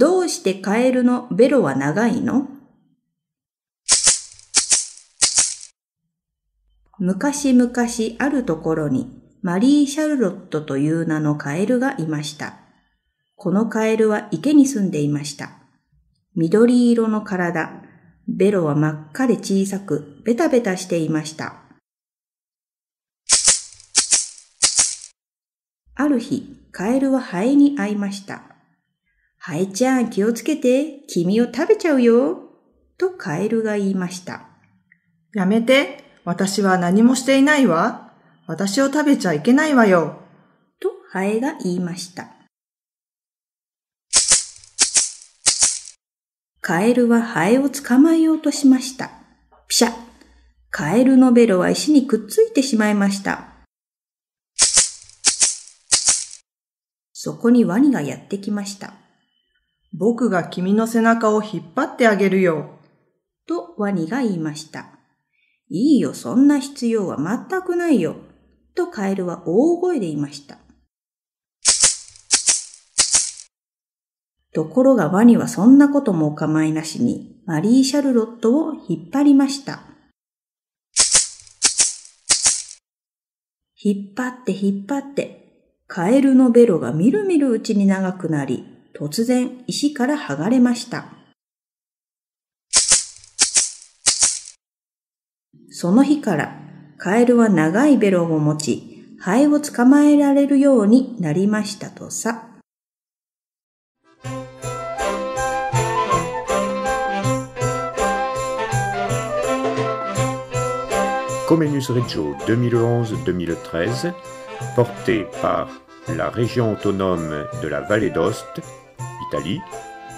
どうしてカエルのベロは長いの？昔々あるところにマリー・シャルロットという名のカエルがいました。このカエルは池に住んでいました。緑色の体、ベロは真っ赤で小さく、ベタベタしていました。ある日、カエルはハエに会いました。ハエちゃん気をつけて、君を食べちゃうよ。とカエルが言いました。やめて、私は何もしていないわ。私を食べちゃいけないわよ。とハエが言いました。カエルはハエを捕まえようとしました。ピシャカエルのベロは石にくっついてしまいました。そこにワニがやってきました。僕が君の背中を引っ張ってあげるよ。とワニが言いました。いいよ、そんな必要は全くないよ。とカエルは大声で言いました。ところがワニはそんなこともお構いなしにマリー・シャルロットを引っ張りました。引っ張って引っ張ってカエルのベロがみるみるうちに長くなり、突然石から剥がれました。その日から、カエルは長いベロを持ち、ハエを捕まえられるようになりましたとさ。Comenus Reggio 2011-2013 porté par la région autonome de la Vallée d'Ost, Italie,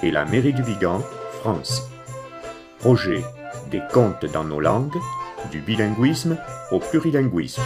et la mairie du Vigan, France. Projet des contes dans nos langues, du bilinguisme au plurilinguisme.